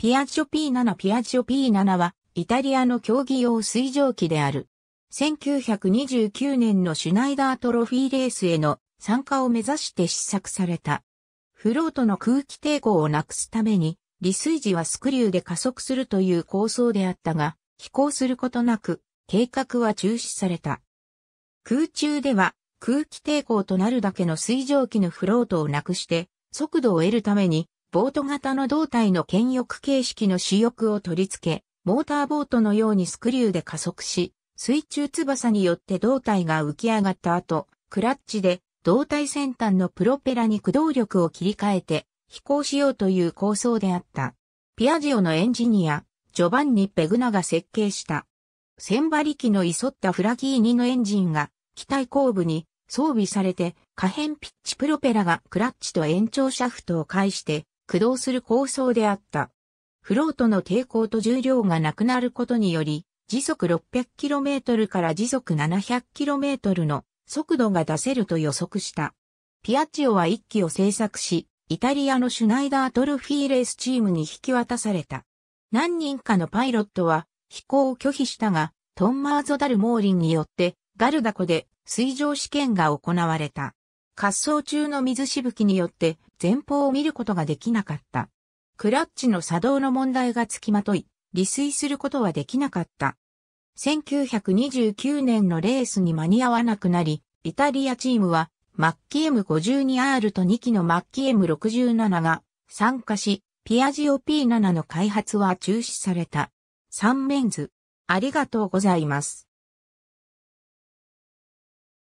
ピアジョ P7 ピアジョ P7 はイタリアの競技用水蒸気である。1929年のシュナイダートロフィーレースへの参加を目指して試作された。フロートの空気抵抗をなくすために、利水時はスクリューで加速するという構想であったが、飛行することなく、計画は中止された。空中では空気抵抗となるだけの水蒸気のフロートをなくして、速度を得るために、ボート型の胴体の剣翼形式の主翼を取り付け、モーターボートのようにスクリューで加速し、水中翼によって胴体が浮き上がった後、クラッチで胴体先端のプロペラに駆動力を切り替えて飛行しようという構想であった。ピアジオのエンジニア、ジョバンニ・ペグナが設計した。千馬力の沿ったフラギーニのエンジンが機体後部に装備されて可変ピッチプロペラがクラッチと延長シャフトを介して駆動する構想であった。フロートの抵抗と重量がなくなることにより、時速 600km から時速 700km の速度が出せると予測した。ピアッチオは一機を製作し、イタリアのシュナイダートルフィーレースチームに引き渡された。何人かのパイロットは飛行を拒否したが、トンマーゾ・ダル・モーリンによってガルダコで水上試験が行われた。滑走中の水しぶきによって前方を見ることができなかった。クラッチの作動の問題がつきまとい、離水することはできなかった。1929年のレースに間に合わなくなり、イタリアチームはマッキー M52R と2機のマッキー M67 が参加し、ピアジオ P7 の開発は中止された。3メンズ。ありがとうございます。